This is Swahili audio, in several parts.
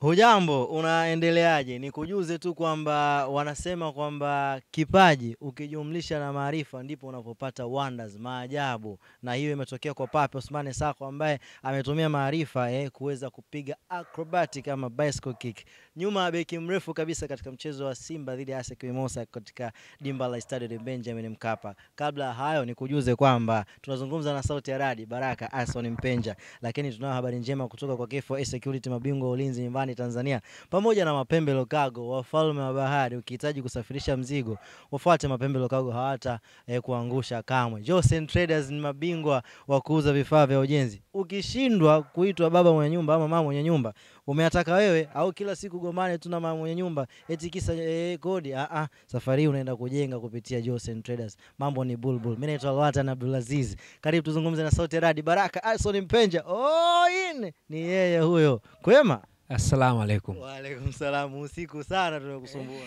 Hujambo, unaendeleaje? Nikujuze tu kwamba wanasema kwamba kipaji ukijumlisha na maarifa ndipo unapopata wonders, maajabu, na hiyo imetokea kwa Pape Ousmane Sako ambaye ametumia maarifa eh, kuweza kupiga acrobatic ama bicycle kick nyuma ya beki mrefu kabisa katika mchezo wa Simba dhidi ya ASEC Mimosas katika dimba la Stadio de Benjamin Mkapa. Kabla hayo, nikujuze kwamba tunazungumza na sauti ya radi Baraka Ason Mpenja, lakini tunao habari njema kutoka kwa K4A Security, mabingwa ulinzi nyumbani Tanzania, pamoja na Mapembe Lokago, wafalme wa bahari. Ukihitaji kusafirisha mzigo, wafuate Mapembe Lokago, hawata eh, kuangusha kamwe. Josen Traders ni mabingwa wa kuuza vifaa vya ujenzi. Ukishindwa kuitwa baba mwenye nyumba ama mama mwenye nyumba, umeataka wewe au kila siku gomane tu na mama mwenye nyumba eti kisa eh, kodi. Ah, ah, safari hii unaenda kujenga kupitia Josen Traders. Mambo ni bulbul. Mimi naitwa Lwatan Abdulaziz. Karibu tuzungumze na sauti radi Baraka Alison Mpenja. Oh, in ni yeye huyo. Kwema? Assalamu alaikum. Wa alaikum salamu. Usiku sana tunakusumbua.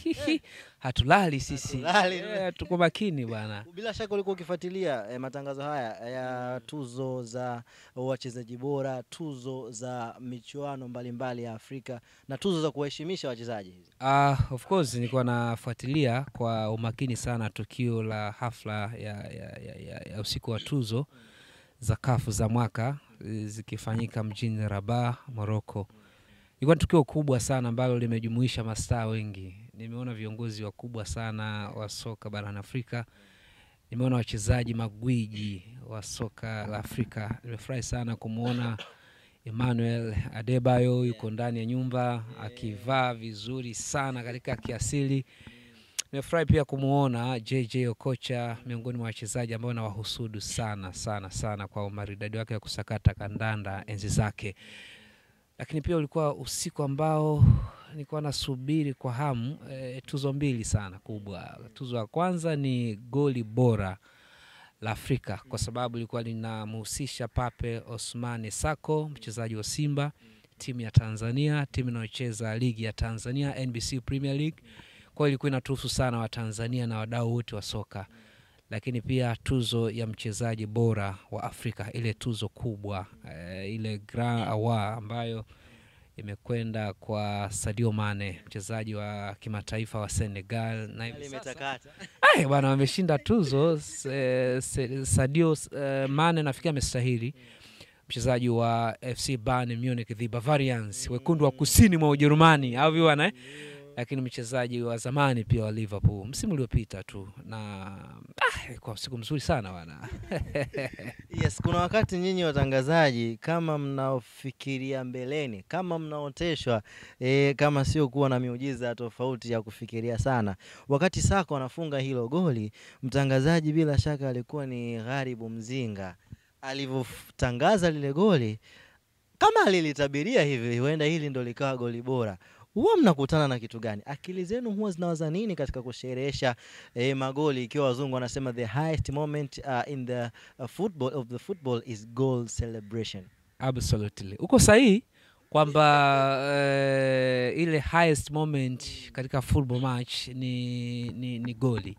Hatulali sisi, Hatulali. Yeah, tuko makini bwana. Bila shaka ulikuwa ukifuatilia eh, matangazo haya ya tuzo za wachezaji bora, tuzo za michuano mbalimbali ya Afrika na tuzo za kuwaheshimisha wachezaji hizi. Uh, of course nilikuwa nafuatilia kwa umakini sana tukio la hafla ya, ya, ya, ya, ya usiku wa tuzo za kafu za mwaka eh, zikifanyika mjini Rabat, Morocco. Ilikuwa tukio kubwa sana ambalo limejumuisha mastaa wengi. Nimeona viongozi wakubwa sana wa soka barani Afrika, nimeona wachezaji magwiji wa soka la Afrika. Nimefurahi sana kumwona Emmanuel Adebayo yuko ndani ya nyumba akivaa vizuri sana katika kiasili. Nimefurahi pia kumwona JJ Okocha miongoni mwa wachezaji ambao nawahusudu sana sana sana kwa umaridadi wake wa kusakata kandanda enzi zake. Lakini pia ulikuwa usiku ambao nilikuwa nasubiri kwa hamu e, tuzo mbili sana kubwa. Tuzo ya kwanza ni goli bora la Afrika kwa sababu ilikuwa linamhusisha Pape Osmani Sako, mchezaji wa Simba, timu ya Tanzania, timu inayocheza ligi ya Tanzania NBC Premier League. Kwa hiyo ilikuwa inatuhusu sana Watanzania na wadau wote wa soka, lakini pia tuzo ya mchezaji bora wa Afrika, ile tuzo kubwa eh, ile Grand Award ambayo imekwenda kwa Sadio Mane, mchezaji wa kimataifa wa Senegal. Na. Ai, bwana wameshinda tuzo se, se, Sadio uh, Mane nafikiri amestahili, mchezaji wa FC Bayern Munich the Bavarians, wekundu wa kusini mwa Ujerumani. Au viwana eh? Lakini mchezaji wa zamani pia wa Liverpool msimu uliopita tu, na ah, kwa siku mzuri sana bwana Yes, kuna wakati nyinyi watangazaji kama mnaofikiria mbeleni, kama mnaoteshwa e, kama sio kuwa na miujiza tofauti ya kufikiria sana. Wakati Sako anafunga hilo goli, mtangazaji bila shaka alikuwa ni Gharibu Mzinga. Alivyotangaza lile goli, kama alilitabiria hivi, huenda hili ndo likawa goli bora. Huwa mnakutana na kitu gani? Akili zenu huwa zinawaza nini katika kusherehesha eh, magoli, ikiwa wazungu wanasema the highest moment uh, in the uh, football of the football is goal celebration. Absolutely, uko sahihi kwamba uh, ile highest moment katika football match ni, ni, ni goli,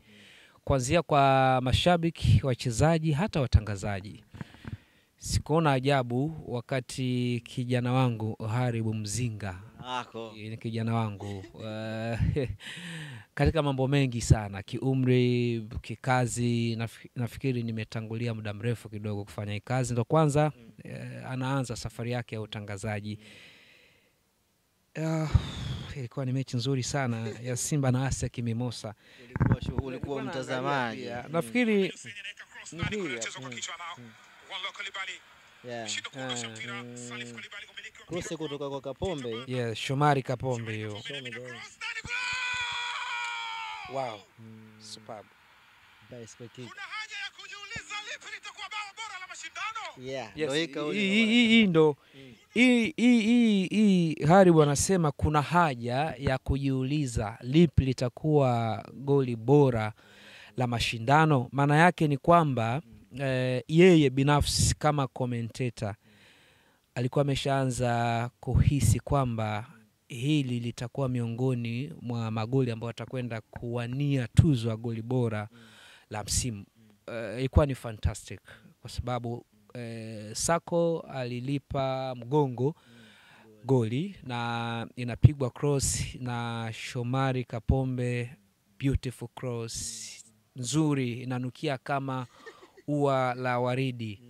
kuanzia kwa mashabiki, wachezaji, hata watangazaji. Sikuona ajabu wakati kijana wangu Haribu Mzinga Ako. ni kijana wangu eh, katika mambo mengi sana kiumri, kikazi. nafi- Nafikiri nimetangulia muda mrefu kidogo kufanya hii kazi, ndo kwanza eh, anaanza safari yake ya utangazaji. Uh, ilikuwa ni mechi nzuri sana ya Simba na ASEC Mimosa. Ulikuwa, mtazamaji. Nafikiri Yeah. Mm. Cross kutoka kwa Kapombe. yeah, Shomari Kapombe hiyo. Wow. Wow, superb. Bicycle kick. Kuna haja ya kujiuliza lipi litakuwa bao bora la mashindano. Yeah. Yes, ndo hii ndo Mm. hii hii hii hii Haribu anasema kuna haja ya kujiuliza lipi litakuwa goli bora la mashindano. Maana yake ni kwamba eh, yeye binafsi kama commentator alikuwa ameshaanza kuhisi kwamba hili litakuwa miongoni mwa magoli ambayo atakwenda kuwania tuzo ya goli bora la msimu. Eh, Ilikuwa ni fantastic kwa sababu eh, Sako alilipa mgongo goli na inapigwa cross na Shomari Kapombe, beautiful cross nzuri, inanukia kama ua la waridi.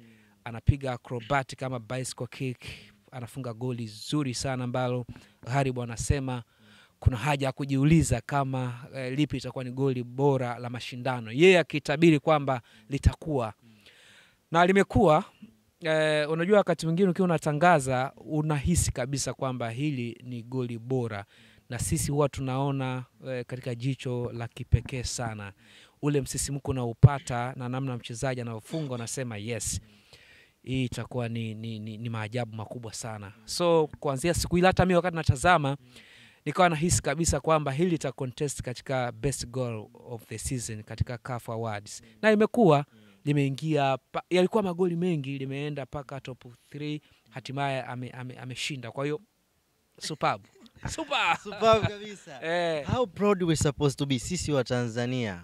Anapiga akrobati kama bicycle kick, anafunga goli zuri sana ambalo Haribu anasema kuna haja ya kujiuliza kama eh, lipi itakuwa ni goli bora la mashindano, yeye akitabiri kwamba litakuwa na limekuwa. Eh, unajua wakati mwingine ukiwa unatangaza unahisi kabisa kwamba hili ni goli bora, na sisi huwa tunaona eh, katika jicho la kipekee sana ule msisimko unaopata na namna mchezaji anavyofunga, unasema yes, hii itakuwa ni, ni, ni, ni maajabu makubwa sana. So kuanzia siku ile, hata mimi wakati natazama nikawa nahisi kabisa kwamba hili lita contest katika best goal of the season katika CAF Awards, na imekuwa limeingia, yalikuwa magoli mengi, limeenda mpaka top 3 hatimaye ameshinda ame, ame Kwa hiyo superb super Superb kabisa. eh, How proud we supposed to be sisi wa Tanzania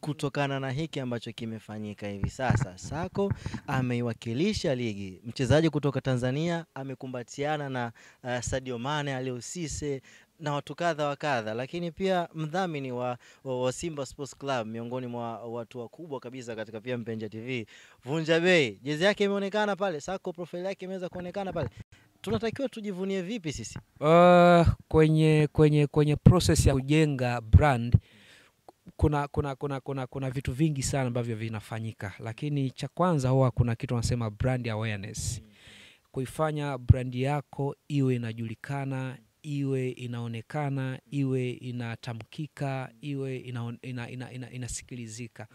kutokana na hiki ambacho kimefanyika hivi sasa. Sako ameiwakilisha ligi, mchezaji kutoka Tanzania amekumbatiana na uh, Sadio Mane, Aliou Cisse na watu kadha wa kadha, lakini pia mdhamini wa, wa, wa Simba Sports Club, miongoni mwa watu wakubwa kabisa katika pia Mpenja TV, Vunja Bei, jezi yake imeonekana pale, Sako profile yake imeweza kuonekana pale. Tunatakiwa tujivunie vipi sisi? Uh, kwenye kwenye kwenye process ya kujenga brand kuna kuna kuna kuna kuna vitu vingi sana ambavyo vinafanyika, lakini cha kwanza huwa kuna kitu wanasema brand awareness, kuifanya brandi yako iwe inajulikana, iwe inaonekana, iwe inatamkika, iwe ina, ina, ina, ina, inasikilizika.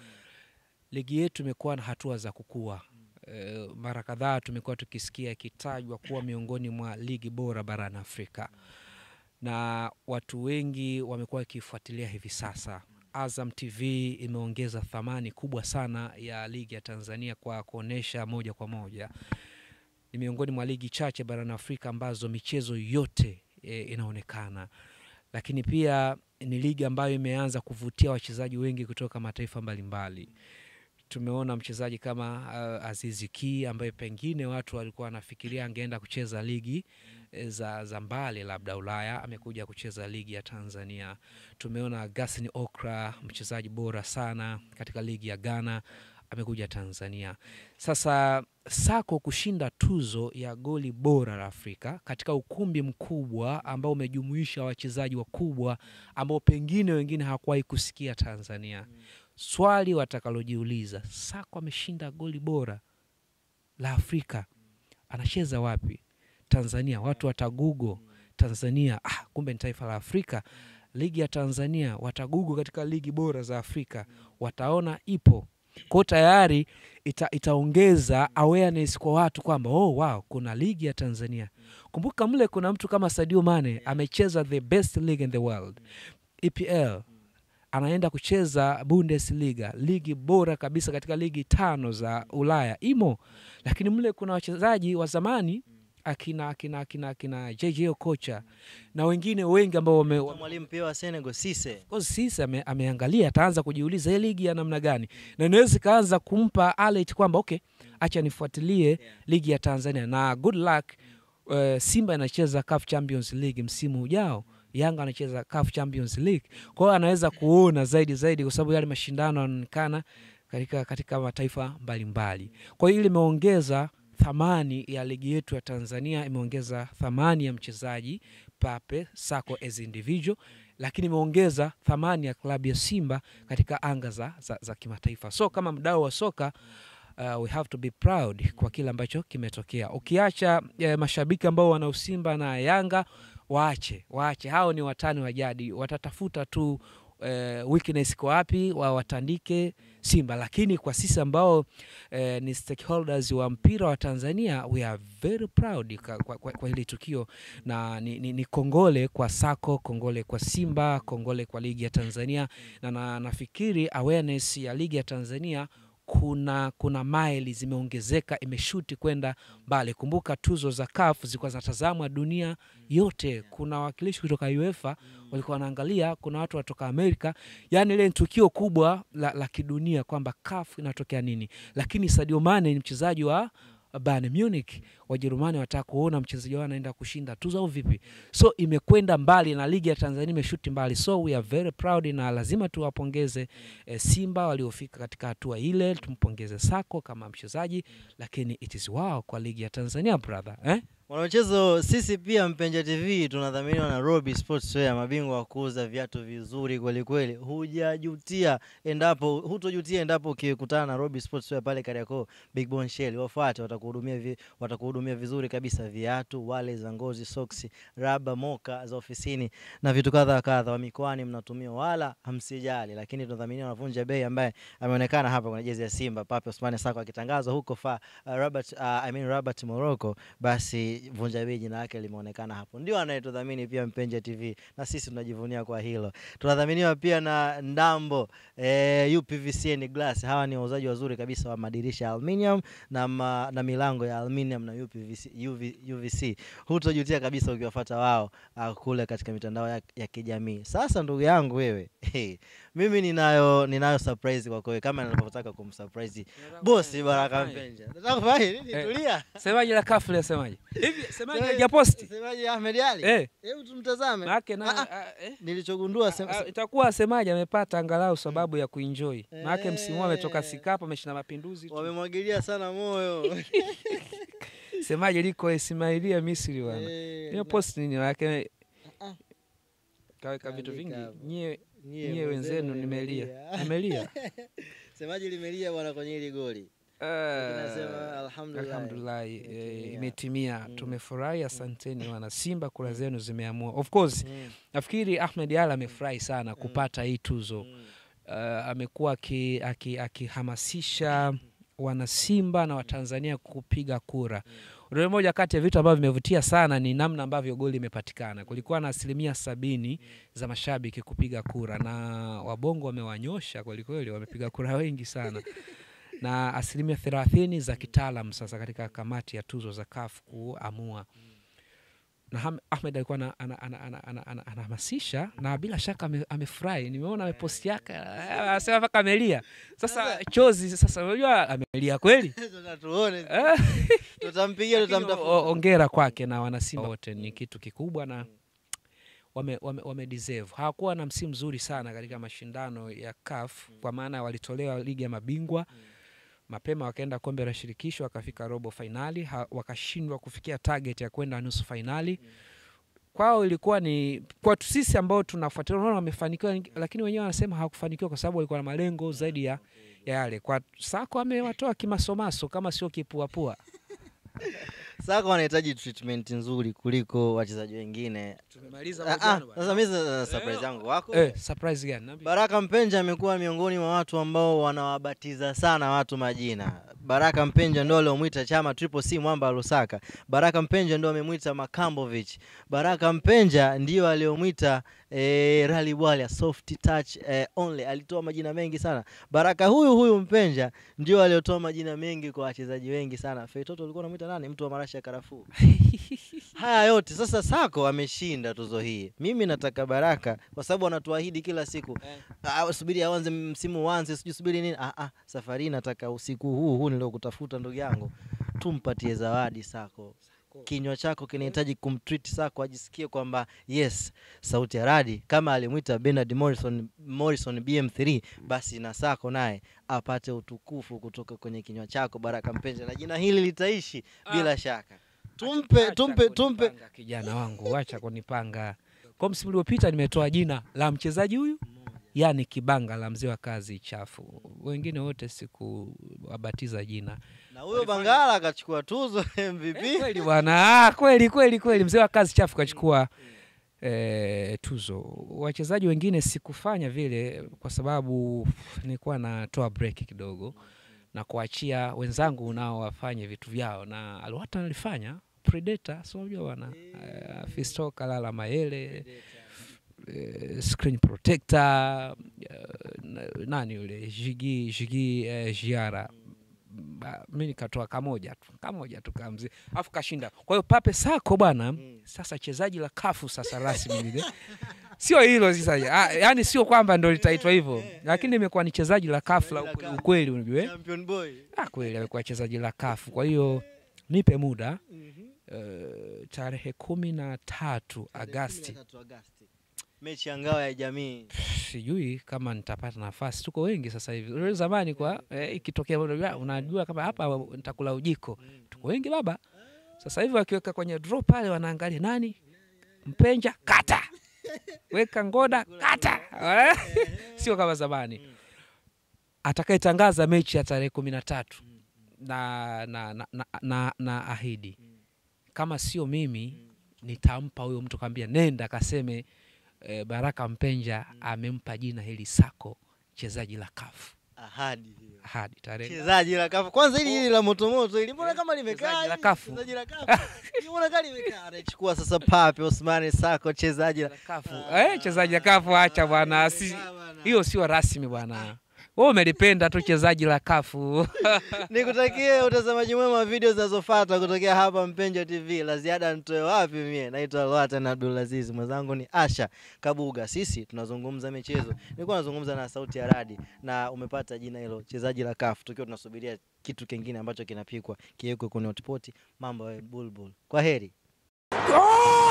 Ligi yetu imekuwa na hatua za kukua. E, mara kadhaa tumekuwa tukisikia ikitajwa kuwa miongoni mwa ligi bora barani Afrika na watu wengi wamekuwa wakifuatilia hivi sasa. Azam TV imeongeza thamani kubwa sana ya ligi ya Tanzania kwa kuonesha moja kwa moja. Ni miongoni mwa ligi chache barani Afrika ambazo michezo yote e, inaonekana, lakini pia ni ligi ambayo imeanza kuvutia wachezaji wengi kutoka mataifa mbalimbali. Tumeona mchezaji kama uh, Azizi Ki ambaye pengine watu walikuwa wanafikiria angeenda kucheza ligi eh, za, za mbali labda Ulaya, amekuja kucheza ligi ya Tanzania. Tumeona Gasni Okra, mchezaji bora sana katika ligi ya Ghana, amekuja Tanzania. Sasa Sako kushinda tuzo ya goli bora la Afrika katika ukumbi mkubwa ambao umejumuisha wachezaji wakubwa ambao pengine wengine hawakuwahi kusikia Tanzania. Swali watakalojiuliza, Sako ameshinda goli bora la Afrika, anacheza wapi? Tanzania. Watu watagugo Tanzania, ah, kumbe ni taifa la Afrika. Ligi ya Tanzania watagugo katika ligi bora za Afrika, wataona ipo kwao tayari ita, itaongeza awareness kwa watu kwamba oh, wow, kuna ligi ya Tanzania. Kumbuka mle kuna mtu kama Sadio Mane amecheza the best league in the world, EPL anaenda kucheza Bundesliga, ligi bora kabisa katika ligi tano za Ulaya. Imo, lakini mle kuna wachezaji wa zamani akina akina akina akina JJ Okocha na wengine wengi ambao wame, mwalimu pia wa Senegal course sisi ame, ameangalia ataanza kujiuliza hii ligi ya namna gani, na inaweza ikaanza kumpa alert kwamba okay, acha nifuatilie ligi ya Tanzania. Na good luck. Uh, Simba inacheza CAF Champions League msimu ujao, Yanga anacheza CAF Champions League. Kwa hiyo anaweza kuona zaidi zaidi, kwa sababu yale mashindano yanaonekana katika, katika mataifa mbalimbali. Kwa hiyo ile imeongeza thamani ya ligi yetu ya Tanzania, imeongeza thamani ya mchezaji Pape Sako as individual, lakini imeongeza thamani ya klabu ya Simba katika anga za, za, za kimataifa. So kama mdau wa soka uh, we have to be proud kwa kile ambacho kimetokea. Ukiacha eh, mashabiki ambao wana usimba na Yanga, waache waache, hao ni watani wa jadi, watatafuta tu eh, weakness kwa wapi wa watandike Simba, lakini kwa sisi ambao eh, ni stakeholders wa mpira wa Tanzania we are very proud kwa, kwa, kwa, kwa hili tukio. Na ni, ni, ni kongole kwa Sako, kongole kwa Simba, kongole kwa ligi ya Tanzania. Na, na nafikiri awareness ya ligi ya Tanzania kuna kuna maili zimeongezeka, imeshuti kwenda mbali. Kumbuka tuzo za CAF zilikuwa zinatazamwa dunia yote. Kuna wawakilishi kutoka UEFA walikuwa wanaangalia, kuna watu watoka Amerika, yani ile tukio kubwa la, la kidunia kwamba CAF inatokea nini. Lakini Sadio Mane ni mchezaji wa Bayern Munich. Wajerumani wataka kuona mchezaji wao anaenda kushinda tuzo au vipi? So imekwenda mbali na ligi ya Tanzania imeshuti mbali, so we are very proud na lazima tuwapongeze e, Simba waliofika katika hatua ile, tumpongeze Sako kama mchezaji, lakini it is wow kwa ligi ya Tanzania brother eh? Mwanamichezo, sisi pia Mpenja TV tunadhaminiwa na Robi Sportswear, mabingwa wa kuuza viatu vizuri kweli kweli. Hujajutia endapo hutojutia endapo ukikutana na Robi Sportswear pale Kariakoo Big Bone Shell. Wafuate, watakuhudumia vi, watakuhudumia vizuri kabisa, viatu, wale za ngozi, soksi, raba, moka za ofisini na vitu kadha kadha. Wa mikoani mnatumia, wala hamsijali, lakini tunadhaminiwa na Vunja Bei ambaye ameonekana hapa kwenye jezi ya Simba, Pape Ousmane Sako akitangazwa huko fa uh, Rabat, uh, I mean Rabat Morocco, basi Vunja Bei jina lake limeonekana hapo, ndio anayetudhamini pia Mpenja TV, na sisi tunajivunia kwa hilo. Tunadhaminiwa pia na Ndambo e, UPVC and Glass. Hawa ni wauzaji wazuri kabisa wa madirisha ya aluminium na, ma, na milango ya aluminium na UPVC, UV, UVC. Hutojutia kabisa ukiwafuata wao uh, kule katika mitandao ya, ya kijamii. Sasa ndugu yangu wewe, hey, mimi ninayo ninayo surprise kwa kweli, kama nilivyotaka kumsurprise bosi Baraka Mpenja. Nataka kufanya nini? Eh. Tulia. Semaji la kafu leo semaji hivi semaji Semaji- hajaposti Semaji Ahmed Ali. eh, Hebu tumtazame. Maana na Ah, ah, eh? Nilichogundua Ah, itakuwa semaji amepata angalau sababu ya kuenjoy maake msimu ametoka Eh. Sikapo ameshinda mapinduzi tu. wamemwagilia sana moyo. semaji liko Ismailia Misri bwana Eh, hiyo post nini Ah. kaweka vitu vingi nyie wenzenu nimelia nimelia Semaji limelia bwana kwenye hili goli. Lakini alhamdulillah. alhamdulillah eh, Imetimia. Mm. tumefurahi asanteni wana simba kura zenu zimeamua. Of course Mm, nafikiri ahmed yala amefurahi sana kupata hii tuzo. Mm, uh, amekuwa aki- aki- akihamasisha wanasimba na watanzania kupiga kura. Ndio moja kati ya vitu ambavyo vimevutia sana ni namna ambavyo goli imepatikana kulikuwa na asilimia sabini za mashabiki kupiga kura na wabongo wamewanyosha kwelikweli wamepiga kura wengi sana na asilimia thelathini za kitaalam sasa katika kamati ya tuzo za kaf kuamua na Ahmed alikuwa ana- ana- ana- ana- ana- ana- anahamasisha na bila shaka amefurahi. Nimeona ameposti yake eh, anasema mpaka amelia. Sasa chozi sasa, unajua amelia kweli. Eh, Tutampigia tutamtafuta. ongera kwake na wanasimba wote, ni kitu kikubwa na wame, wame, wame deserve. Hawakuwa na msimu mzuri sana katika mashindano ya CAF kwa maana walitolewa ligi ya mabingwa mapema, wakaenda kombe la shirikisho, wakafika robo fainali, wakashindwa kufikia target ya kwenda nusu fainali. Kwao ilikuwa ni kwa sisi ambao tunafuatilia, unaona wamefanikiwa, lakini wenyewe wanasema hawakufanikiwa kwa sababu walikuwa na malengo zaidi ya ya yale. Kwa Sako amewatoa kimasomaso kama sio kipuapua. Sako wanahitaji treatment nzuri kuliko wachezaji wengine. Tumemaliza Ah, ah, Sasa mimi surprise yangu wako. Eh, surprise gani? Baraka Mpenja amekuwa miongoni mwa watu ambao wanawabatiza sana watu majina. Baraka Mpenja ndo aliomwita Chama Triple C Mwamba wa Lusaka. Baraka Mpenja ndo amemwita Makambovich. Baraka Mpenja ndio aliomwita eh, Rally Bwalya soft touch eh, only. Alitoa majina mengi sana. Baraka huyu huyu Mpenja ndio aliotoa majina mengi kwa wachezaji wengi sana. Feitoto alikuwa anamuita nani? Mtu wa marashi ya karafuu. Haya yote sasa, Sako ameshinda tuzo hii. Mimi nataka Baraka kwa sababu anatuahidi kila siku Ah, subiri aanze msimu uanze, sijui subiri nini. Ah, ah, safari nataka usiku huu huu niliokutafuta ndugu yangu, tumpatie zawadi Sako. Kinywa chako kinahitaji kumtreat Sako ajisikie kwamba yes, sauti ya radi kama alimwita Bernard Morrison, Morrison BM3, basi na Sako naye apate utukufu kutoka kwenye kinywa chako Baraka Mpenzi, na jina hili litaishi bila shaka. Tumpe, tumpe, tumpe. kijana wangu, wacha kunipanga. Kwa msimu uliopita nimetoa jina la mchezaji huyu, yani Kibanga la mzee wa kazi chafu. Wengine wote sikuwabatiza jina. Na huyo Bangala akachukua tuzo MVP. Eh, kweli bwana, ah, kweli kweli kweli, mzee wa kazi chafu kachukua eh, tuzo. Wachezaji wengine sikufanya vile kwa sababu nilikuwa natoa break kidogo na kuachia wenzangu nao wafanye vitu vyao, na Alwata alifanya Predator, si unajua bwana? Uh, Fisto Kalala Mayele uh, screen protector uh, nani yule? Jigi Jigi uh, Jiara Ba- mi nikatoa kamoja tu kamoja tu kamzi afu kashinda. Kwa hiyo Pape Sako bwana, sasa chezaji la kafu sasa rasmi lile sio hilo sasa, ah, yani sio kwamba ndo litaitwa hivyo, lakini imekuwa ni chezaji la kafu la ukweli, unajua eh? Champion boy. Ah, kweli amekuwa chezaji la kafu. Kwa hiyo nipe muda uh, tarehe kumi na tatu Agasti. 13 Agasti. Mechi ya ngao ya jamii. Sijui kama nitapata nafasi, tuko wengi sasa hivi. Zamani kwa eh, ikitokea unajua- kama hapa nitakula ujiko, tuko wengi baba. Sasa hivi wakiweka kwenye draw pale, wanaangalia nani? Mpenja, kata. Weka ngoda, kata. Eh, sio kama zamani. Atakayetangaza mechi ya tarehe kumi na tatu na, na, na, na, na, na ahidi. Kama sio mimi nitampa huyo mtu kaambia nenda kaseme eh, Baraka Mpenja mm. amempa jina hili Sako chezaji la kafu Ahadi hiyo. ahadi tarehe Chezaji la kafu. Kwanza hili hili la moto moto hili mbona kama limekaa? Chezaji la kafu. Chezaji la kafu. Mbona kama limekaa? Anachukua sasa Pape Osmani Sako chezaji la kafu eh, chezaji la kafu, acha bwana, si- hiyo sio rasmi bwana. Wewe umelipenda tu chezaji la kafu. Nikutakie utazamaji mwema wa video zinazofuata kutokea hapa Mpenja TV. La ziada nitoe wapi mie? Naitwa Lwatan Abdulaziz, mwenzangu ni Asha Kabuga. Sisi tunazungumza michezo. Nilikuwa nazungumza na sauti ya radi na umepata jina hilo, chezaji la kafu, tukiwa tunasubiria kitu kingine ambacho kinapikwa kiwekwe kwenye hotpot. Mambo ya bulbul. Kwa heri. Wow!